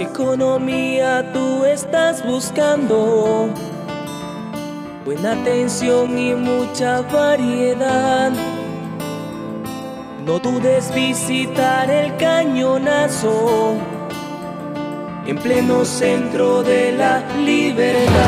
Economía tú estás buscando, buena atención y mucha variedad. No dudes visitar el cañonazo en pleno centro de la libertad.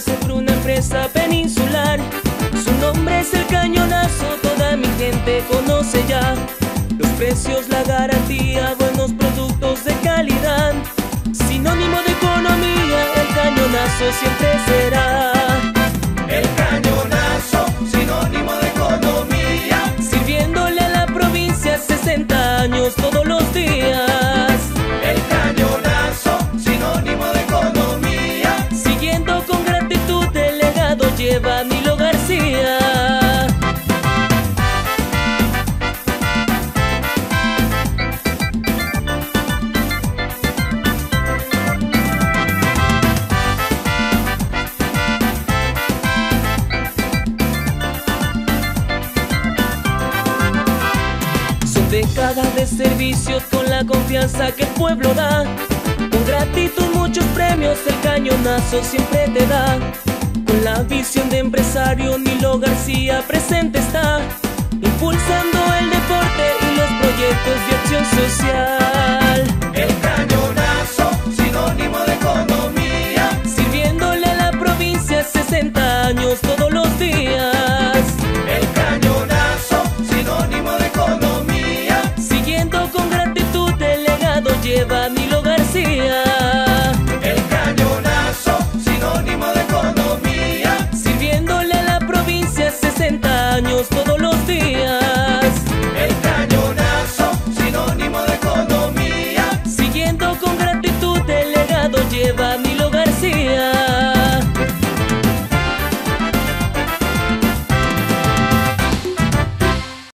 Sobre una empresa peninsular. Su nombre es el cañonazo, toda mi gente conoce ya. Los precios, la garantía, buenos productos de calidad. Sinónimo de economía, el cañonazo siempre será. El cañonazo, sinónimo de economía. Sirviéndole a la provincia 60 años todos los días. Son décadas de servicios con la confianza que el pueblo da. Con gratitud muchos premios el cañonazo siempre te da. Con la visión de empresario Nilo García presente está. Impulsando el deporte y los proyectos de acción social.